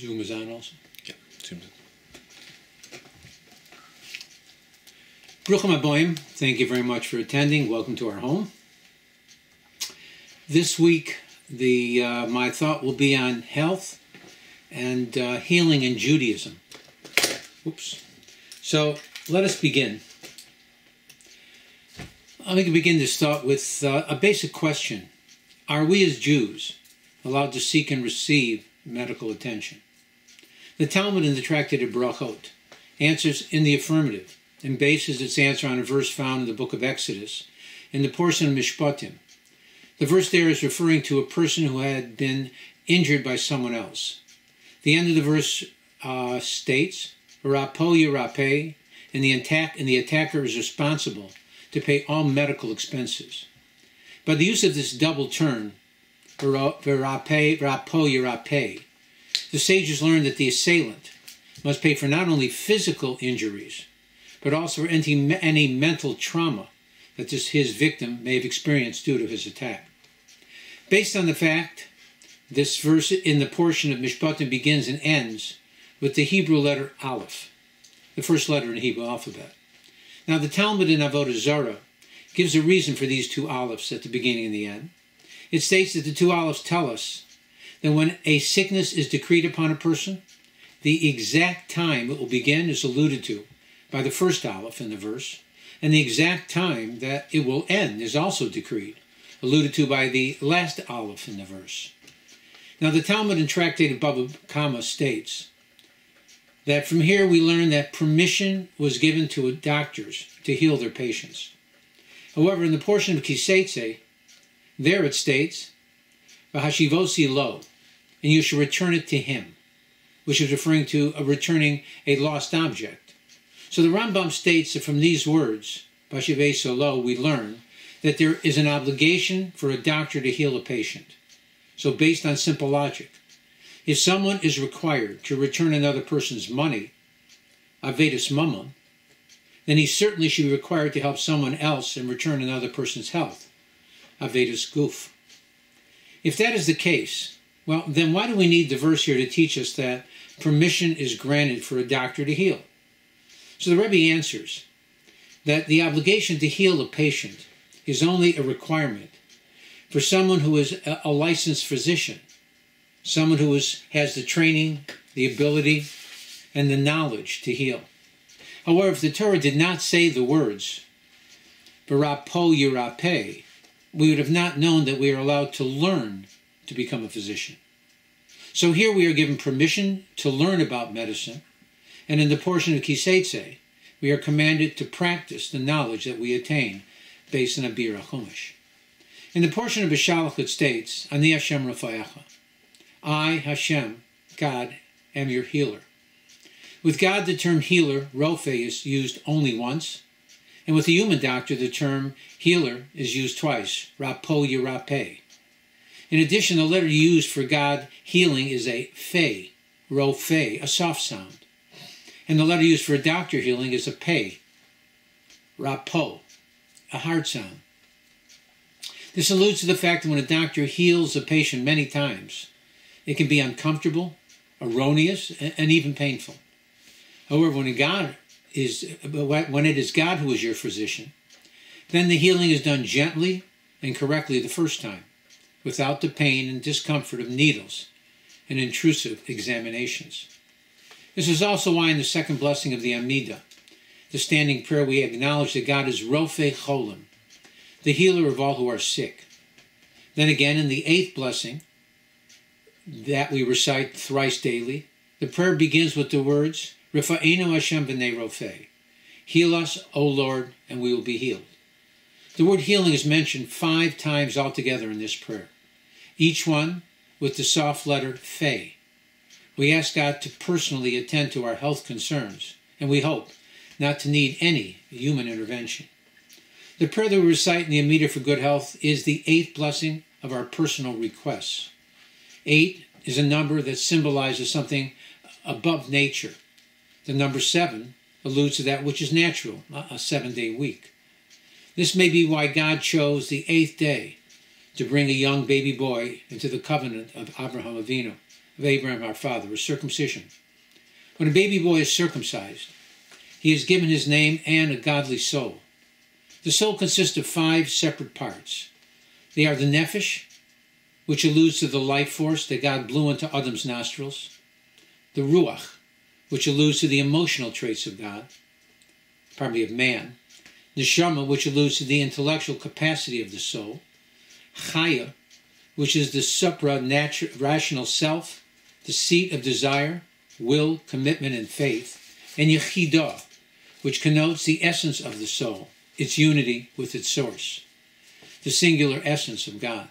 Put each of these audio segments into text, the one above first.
Zoom is on also. Yeah, Zoom's on. Bruchim Aboim, thank you very much for attending. Welcome to our home. This week, the uh, my thought will be on health and uh, healing in Judaism. Oops. So let us begin. Let me begin this thought with uh, a basic question: Are we as Jews allowed to seek and receive medical attention? The Talmud in the Tractate of Brachot answers in the affirmative and bases its answer on a verse found in the book of Exodus in the portion of Mishpatim. The verse there is referring to a person who had been injured by someone else. The end of the verse uh, states, Rapo Yirape, and the, attack, and the attacker is responsible to pay all medical expenses. By the use of this double term, Rapo Yirape, the sages learned that the assailant must pay for not only physical injuries, but also for any, any mental trauma that this, his victim may have experienced due to his attack. Based on the fact, this verse in the portion of Mishpatim begins and ends with the Hebrew letter Aleph, the first letter in the Hebrew alphabet. Now, the Talmud in Avodah Zarah gives a reason for these two Alephs at the beginning and the end. It states that the two Alephs tell us that when a sickness is decreed upon a person, the exact time it will begin is alluded to by the first Aleph in the verse, and the exact time that it will end is also decreed, alluded to by the last Aleph in the verse. Now, the Talmud in Tractate of Baba Kama states that from here we learn that permission was given to doctors to heal their patients. However, in the portion of Kiseitse, there it states, Vahashivosi lo, and you shall return it to him, which is referring to a returning a lost object. So the Rambam states that from these words, Bashive Solo, we learn that there is an obligation for a doctor to heal a patient. So based on simple logic, if someone is required to return another person's money, Avedis Mammon, then he certainly should be required to help someone else and return another person's health, Avedis Goof. If that is the case, well, then why do we need the verse here to teach us that permission is granted for a doctor to heal? So the Rebbe answers that the obligation to heal a patient is only a requirement for someone who is a, licensed physician, someone who is, has the training, the ability, and the knowledge to heal. However, if the Torah did not say the words, Barapo Yirape, we would have not known that we are allowed to learn to become a physician. So here we are given permission to learn about medicine, and in the portion of Kiseitse, we are commanded to practice the knowledge that we attain based on Abira Chumash. In the portion of Beshalach it states, Ani Hashem Rafaecha, I, Hashem, God, am your healer. With God, the term healer, Rofe, is used only once, and with the human doctor, the term healer is used twice, Rapo Yirape. In addition, the letter used for God healing is a fe, Rofe, a soft sound. And the letter used for a doctor healing is a pay, rapo, a hard sound. This alludes to the fact that when a doctor heals a patient many times, it can be uncomfortable, erroneous, and even painful. However, when God is when it is God who is your physician, then the healing is done gently and correctly the first time, without the pain and discomfort of needles and intrusive examinations. This is also why in the second blessing of the Amida, the standing prayer, we acknowledge that God is Rofe Cholim, the healer of all who are sick. Then again, in the eighth blessing, that we recite thrice daily, the prayer begins with the words, Rifa'enu Hashem v'nerafe, heal us, O Lord, and we will be healed. The word healing is mentioned five times altogether in this prayer, each one with the soft letter Fe, we ask God to personally attend to our health concerns, and we hope not to need any human intervention. The prayer that we recite in the Amida for Good Health is the eighth blessing of our personal requests. Eight is a number that symbolizes something above nature. The number seven alludes to that which is natural, a seven day week. This may be why God chose the eighth day to bring a young baby boy into the covenant of Abraham Avinu of Abraham our father, is circumcision. When a baby boy is circumcised, he is given his name and a godly soul. The soul consists of five separate parts. They are the nephesh, which alludes to the life force that God blew into Adam's nostrils, the ruach, which alludes to the emotional traits of God, probably of man, neshama, which alludes to the intellectual capacity of the soul, chaya, which is the supra-rational self, the seat of desire, will, commitment, and faith, and yechidah, which connotes the essence of the soul, its unity with its source, the singular essence of God.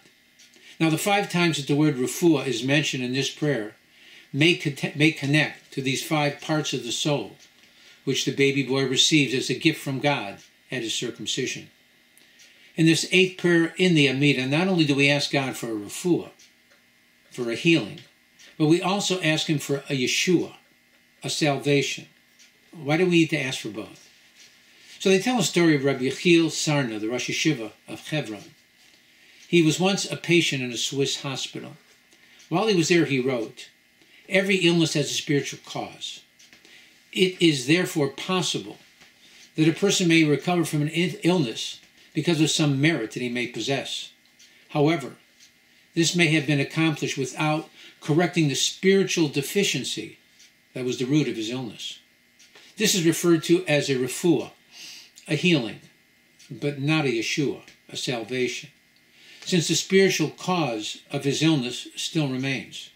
Now, the five times that the word refuah is mentioned in this prayer may, may connect to these five parts of the soul, which the baby boy receives as a gift from God at his circumcision. In this eighth prayer in the Amida, not only do we ask God for a refuah, for a healing, but we also ask Him for a Yeshua, a salvation. Why do we need to ask for both? So they tell a story of Rabbi Yechiel Sarna, the Rosh Yeshiva of Hebron. He was once a patient in a Swiss hospital. While he was there, he wrote, Every illness has a spiritual cause. It is therefore possible that a person may recover from an illness because of some merit that he may possess. However, this may have been accomplished without correcting the spiritual deficiency that was the root of his illness. This is referred to as a refuah, a healing, but not a Yeshua, a salvation, since the spiritual cause of his illness still remains.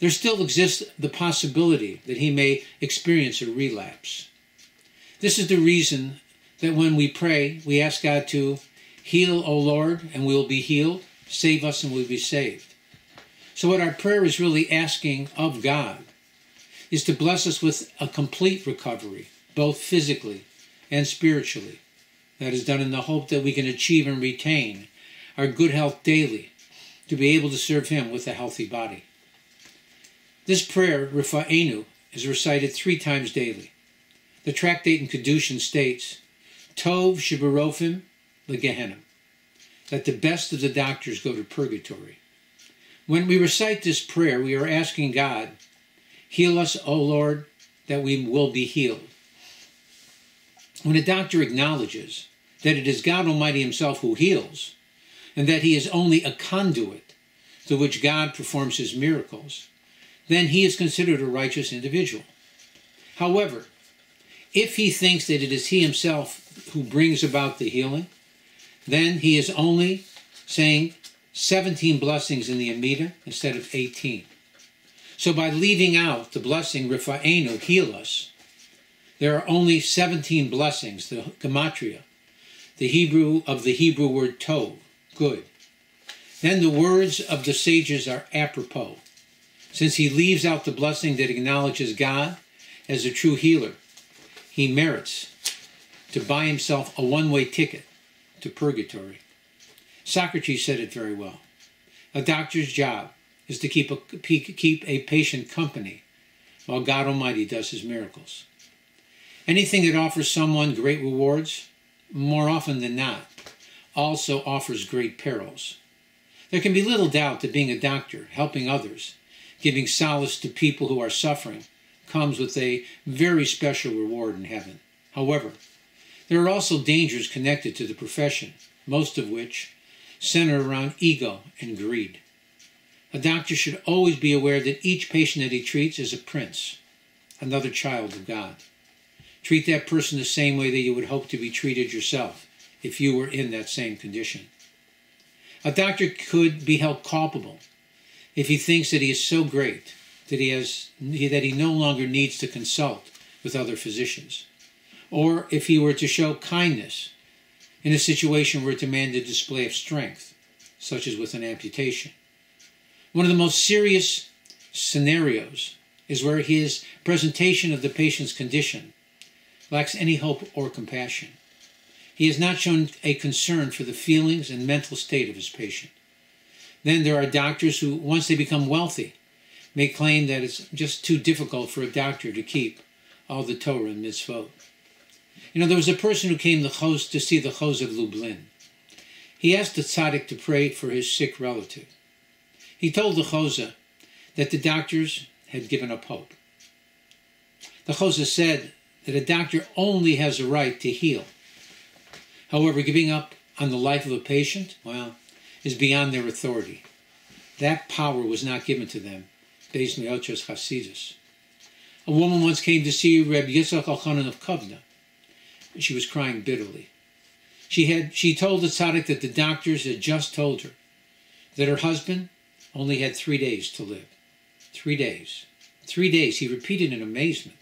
There still exists the possibility that he may experience a relapse. This is the reason that when we pray, we ask God to heal, O Lord, and we will be healed, save us, and we'll be saved. So, what our prayer is really asking of God is to bless us with a complete recovery, both physically and spiritually. That is done in the hope that we can achieve and retain our good health daily to be able to serve Him with a healthy body. This prayer, Rifa'enu, is recited three times daily. The tractate in Kiddushin states, Tov Shibarofim Legehenim, that the best of the doctors go to purgatory. When we recite this prayer, we are asking God, Heal us, O Lord, that we will be healed. When a doctor acknowledges that it is God Almighty Himself who heals, and that He is only a conduit through which God performs His miracles, then he is considered a righteous individual. However, if he thinks that it is he himself who brings about the healing, then he is only saying 17 blessings in the Amida instead of 18. So by leaving out the blessing Rifa'enu, heal us, there are only 17 blessings, the gematria, the Hebrew of the Hebrew word tov, good. Then the words of the sages are apropos, since he leaves out the blessing that acknowledges God as a true healer he merits to buy himself a one way ticket to purgatory. Socrates said it very well. A doctor's job is to keep a, keep a patient company while God Almighty does his miracles. Anything that offers someone great rewards, more often than not, also offers great perils. There can be little doubt that being a doctor, helping others, giving solace to people who are suffering, comes with a very special reward in heaven. However, there are also dangers connected to the profession, most of which center around ego and greed. A doctor should always be aware that each patient that he treats is a prince, another child of God. Treat that person the same way that you would hope to be treated yourself if you were in that same condition. A doctor could be held culpable if he thinks that he is so great that he has that he no longer needs to consult with other physicians, or if he were to show kindness in a situation where it demanded a display of strength, such as with an amputation. One of the most serious scenarios is where his presentation of the patient's condition lacks any hope or compassion. He has not shown a concern for the feelings and mental state of his patient. Then there are doctors who, once they become wealthy, may claim that it's just too difficult for a doctor to keep all the Torah and mitzvot. You know, there was a person who came the host to see the Chozeh of Lublin. He asked the tzaddik to pray for his sick relative. He told the Chozeh that the doctors had given up hope. The Chozeh said that a doctor only has a right to heal. However, giving up on the life of a patient, well, is beyond their authority. That power was not given to them, based Elchos Hasidus. A woman once came to see Reb Yitzchak Elchanan of Kovno. She was crying bitterly. She had she told the tzaddik that the doctors had just told her that her husband only had three days to live. Three days. Three days, he repeated in amazement.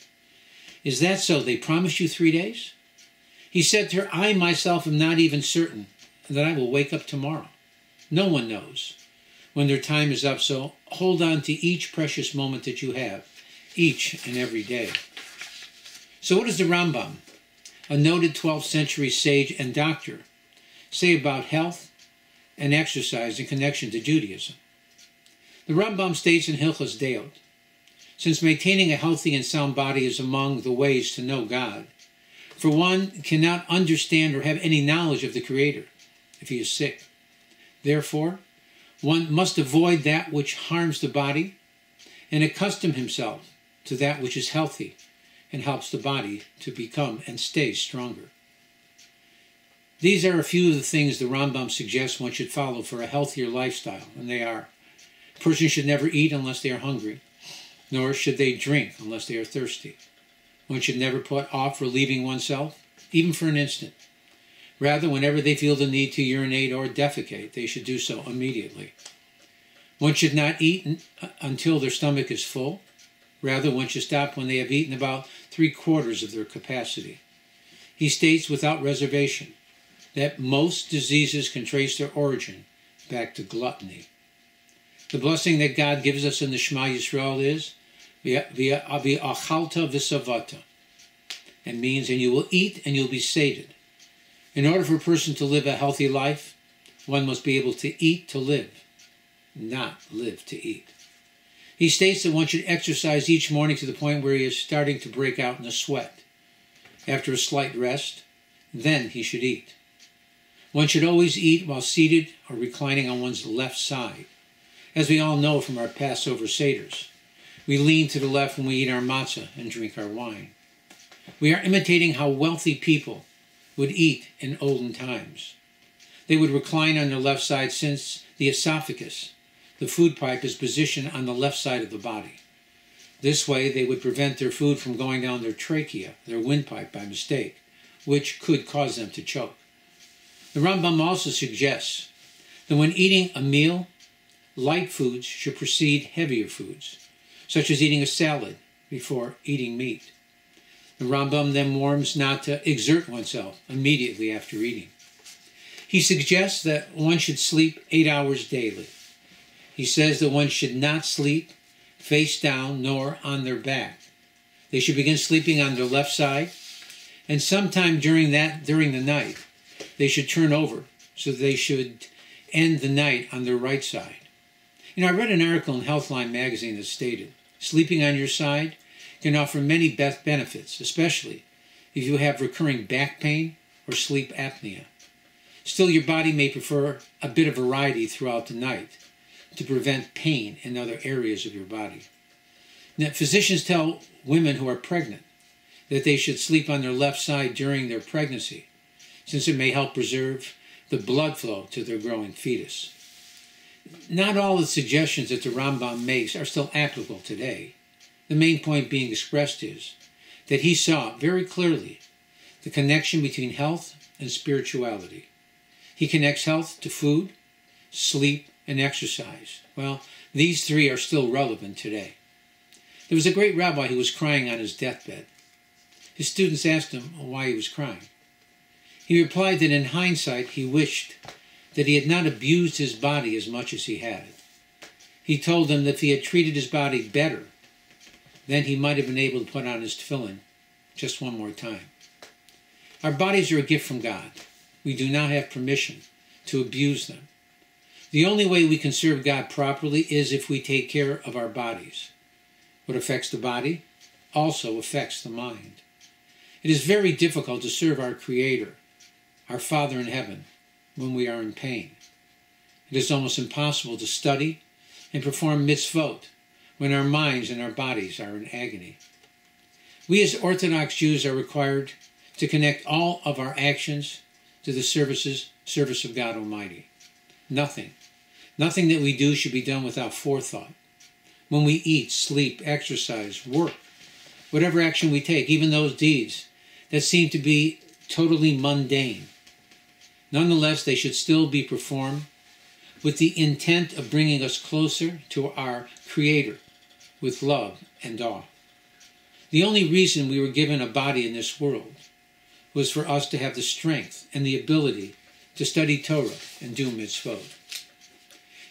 Is that so? They promised you three days? He said to her, I myself am not even certain that I will wake up tomorrow. No one knows when their time is up, so hold on to each precious moment that you have, each and every day. So, what does the Rambam, a noted 12th century sage and doctor, say about health and exercise in connection to Judaism? The Rambam states in Hilchos Deot, since maintaining a healthy and sound body is among the ways to know God, for one cannot understand or have any knowledge of the Creator if he is sick. Therefore, one must avoid that which harms the body and accustom himself to that which is healthy and helps the body to become and stay stronger. These are a few of the things the Rambam suggests one should follow for a healthier lifestyle, and they are a person should never eat unless they are hungry, nor should they drink unless they are thirsty. One should never put off relieving oneself, even for an instant. Rather, whenever they feel the need to urinate or defecate, they should do so immediately. One should not eat uh, until their stomach is full. Rather, one should stop when they have eaten about three quarters of their capacity. He states without reservation that most diseases can trace their origin back to gluttony. The blessing that God gives us in the Shema Yisrael is v'achalta v'savata, and means and you will eat and you'll be sated. In order for a person to live a healthy life, one must be able to eat to live, not live to eat. He states that one should exercise each morning to the point where he is starting to break out in a sweat. After a slight rest, then he should eat. One should always eat while seated or reclining on one's left side. As we all know from our Passover Seders, we lean to the left when we eat our matzah and drink our wine. We are imitating how wealthy people would eat in olden times. They would recline on their left side since the esophagus, the food pipe, is positioned on the left side of the body. This way, they would prevent their food from going down their trachea, their windpipe, by mistake, which could cause them to choke. The Rambam also suggests that when eating a meal, light foods should precede heavier foods, such as eating a salad before eating meat. The Rambam then warns not to exert oneself immediately after eating. He suggests that one should sleep eight hours daily. He says that one should not sleep face down nor on their back. They should begin sleeping on their left side, and sometime during that during the night, they should turn over so they should end the night on their right side. You know, I read an article in Healthline magazine that stated sleeping on your side can offer many benefits, especially if you have recurring back pain or sleep apnea. Still, your body may prefer a bit of variety throughout the night to prevent pain in other areas of your body. Now, physicians tell women who are pregnant that they should sleep on their left side during their pregnancy, since it may help preserve the blood flow to their growing fetus. Not all the suggestions that the Rambam makes are still applicable today. The main point being expressed is that he saw very clearly the connection between health and spirituality. He connects health to food, sleep, and exercise. Well, these three are still relevant today. There was a great rabbi who was crying on his deathbed. His students asked him why he was crying. He replied that in hindsight he wished that he had not abused his body as much as he had. He told them that if he had treated his body better, then he might have been able to put on his tefillin just one more time. Our bodies are a gift from God. We do not have permission to abuse them. The only way we can serve God properly is if we take care of our bodies. What affects the body also affects the mind. It is very difficult to serve our Creator, our Father in heaven, when we are in pain. It is almost impossible to study and perform mitzvot when our minds and our bodies are in agony. We as Orthodox Jews are required to connect all of our actions to the services, service of God Almighty. Nothing, nothing that we do should be done without forethought. When we eat, sleep, exercise, work, whatever action we take, even those deeds that seem to be totally mundane, nonetheless, they should still be performed with the intent of bringing us closer to our Creator with love and awe. The only reason we were given a body in this world was for us to have the strength and the ability to study Torah and do mitzvot.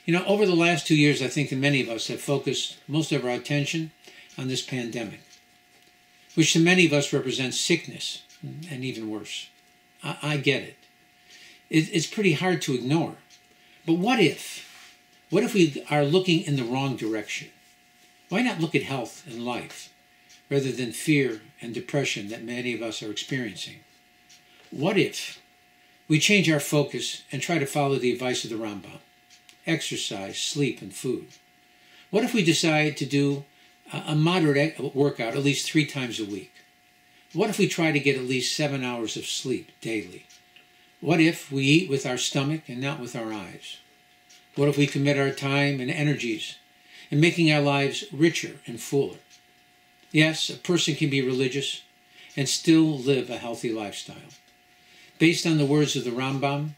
You know, over the last two years, I think that many of us have focused most of our attention on this pandemic, which to many of us represents sickness and even worse. I, I get it. it. It's pretty hard to ignore. But what if? What if we are looking in the wrong direction? Why not look at health and life rather than fear and depression that many of us are experiencing? What if we change our focus and try to follow the advice of the Rambam? Exercise, sleep, and food. What if we decide to do a moderate workout at least three times a week? What if we try to get at least seven hours of sleep daily? What if we eat with our stomach and not with our eyes? What if we commit our time and energies in making our lives richer and fuller? Yes, a person can be religious and still live a healthy lifestyle. Based on the words of the Rambam,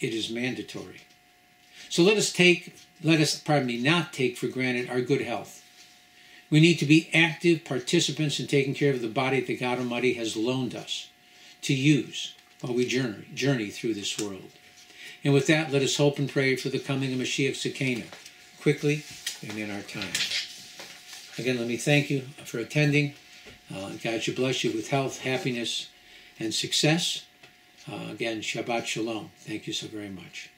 it is mandatory. So let us take, let us, pardon me, not take for granted our good health. We need to be active participants in taking care of the body that God Almighty has loaned us to use while we journey, journey through this world. And with that, let us hope and pray for the coming of Mashiach Sekena, quickly and in our time. Again, let me thank you for attending. Uh, God should bless you with health, happiness, and success. Uh, again, Shabbat Shalom. Thank you so very much.